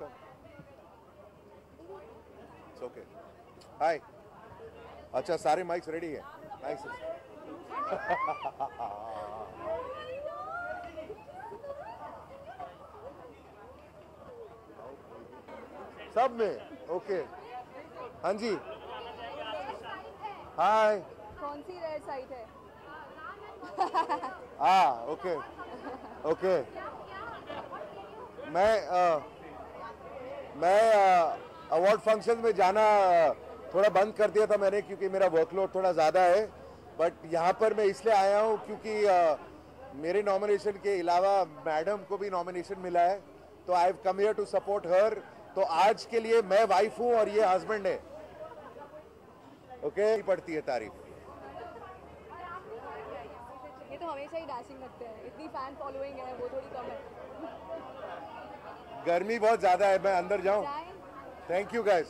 Come come it's okay hi अच्छा सारे mics ready है. नाइस सब में? ओके हाँ जी. हाय कौन सी रेड साइट है? हाँ ओके ओके मैं अ, मैं अवार्ड फ़ंक्शन में जाना थोड़ा बंद कर दिया था मैंने क्योंकि मेरा वर्कलोड थोड़ा ज़्यादा है। बट यहाँ पर मैं इसलिए आया हूँ क्योंकि अ, मेरे नॉमिनेशन के अलावा मैडम को भी नॉमिनेशन मिला है। तो I have come here to support her तो आज के लिए मैं वाइफ हूँ और ये हस्बैंड है। Okay okay? पड़ती है तारीफ़। ये तो हमेशा ही हैं। इतनी फ़ैन फॉलोइंग है वो थोड़ी कम है। गर्मी बहुत ज़्यादा है मैं अंदर जाऊँ। Thank you guys